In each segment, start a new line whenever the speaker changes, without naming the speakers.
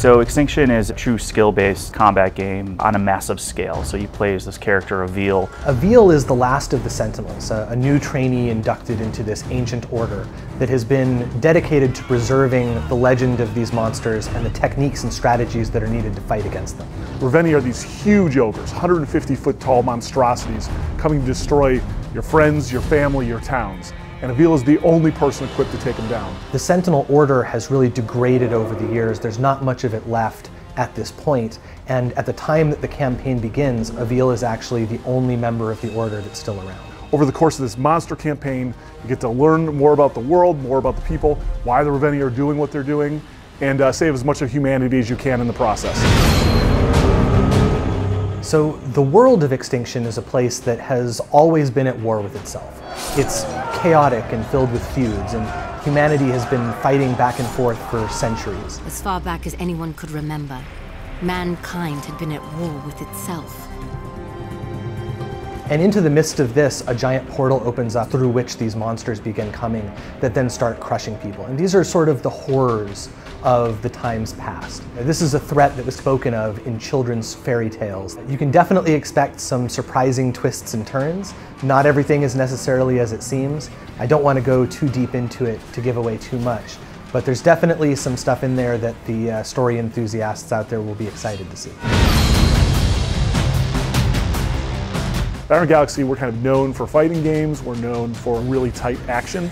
So Extinction is a true skill-based combat game on a massive scale. So you play as this character, Avil.
Avil is the last of the Sentinels, a, a new trainee inducted into this ancient order that has been dedicated to preserving the legend of these monsters and the techniques and strategies that are needed to fight against them.
Ravenii are these huge ogres, 150 foot tall monstrosities coming to destroy your friends, your family, your towns and Avil is the only person equipped to take him down.
The Sentinel Order has really degraded over the years. There's not much of it left at this point, and at the time that the campaign begins, Avil is actually the only member of the Order that's still around.
Over the course of this monster campaign, you get to learn more about the world, more about the people, why the Ravenii are doing what they're doing, and uh, save as much of humanity as you can in the process.
So the world of Extinction is a place that has always been at war with itself. It's chaotic and filled with feuds, and humanity has been fighting back and forth for centuries.
As far back as anyone could remember, mankind had been at war with itself.
And into the midst of this, a giant portal opens up through which these monsters begin coming that then start crushing people. And these are sort of the horrors of the times past. This is a threat that was spoken of in children's fairy tales. You can definitely expect some surprising twists and turns. Not everything is necessarily as it seems. I don't want to go too deep into it to give away too much, but there's definitely some stuff in there that the uh, story enthusiasts out there will be excited to see.
Iron Galaxy, we're kind of known for fighting games, we're known for really tight action,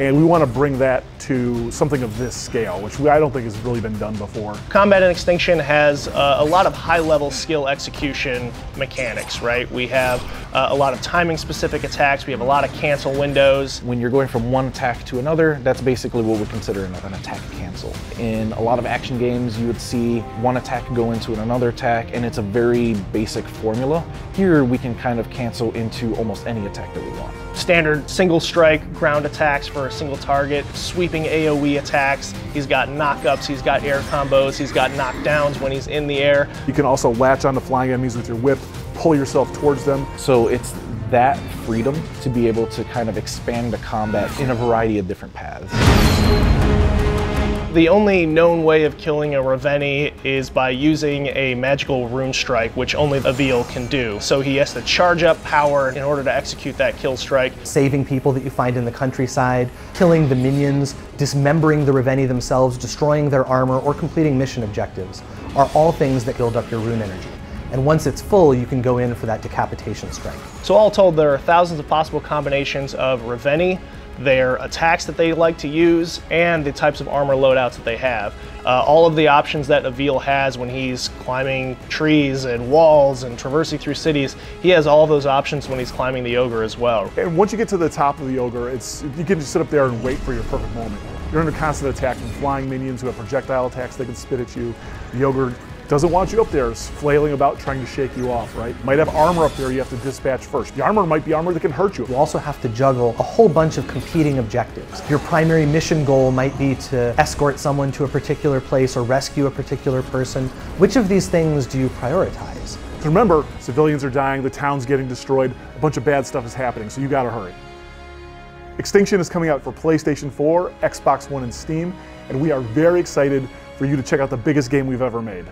and we want to bring that to something of this scale, which I don't think has really been done before.
Combat and Extinction has uh, a lot of high-level skill execution mechanics, right? We have uh, a lot of timing-specific attacks, we have a lot of cancel windows.
When you're going from one attack to another, that's basically what we consider an, an attack cancel. In a lot of action games, you would see one attack go into another attack, and it's a very basic formula. Here, we can kind of cancel into almost any attack that we want.
Standard single strike ground attacks for a single target, sweeping AoE attacks. He's got knockups, he's got air combos, he's got knockdowns when he's in the air.
You can also latch onto flying enemies with your whip, pull yourself towards them.
So it's that freedom to be able to kind of expand the combat in a variety of different paths.
The only known way of killing a Ravenii is by using a magical rune strike, which only Avil can do. So he has to charge up power in order to execute that kill strike.
Saving people that you find in the countryside, killing the minions, dismembering the Ravenii themselves, destroying their armor, or completing mission objectives are all things that build up your rune energy. And once it's full, you can go in for that decapitation strike.
So all told, there are thousands of possible combinations of Ravenii their attacks that they like to use, and the types of armor loadouts that they have. Uh, all of the options that Avil has when he's climbing trees and walls and traversing through cities, he has all those options when he's climbing the Ogre as well.
And once you get to the top of the Ogre, it's you can just sit up there and wait for your perfect moment. You're under constant attack from flying minions who have projectile attacks they can spit at you. The Ogre doesn't want you up there flailing about trying to shake you off, right? Might have armor up there you have to dispatch first. The armor might be armor that can hurt you.
You also have to juggle a whole bunch of competing objectives. Your primary mission goal might be to escort someone to a particular place or rescue a particular person. Which of these things do you prioritize?
Remember, civilians are dying, the town's getting destroyed, a bunch of bad stuff is happening, so you gotta hurry. Extinction is coming out for PlayStation 4, Xbox One, and Steam, and we are very excited for you to check out the biggest game we've ever made.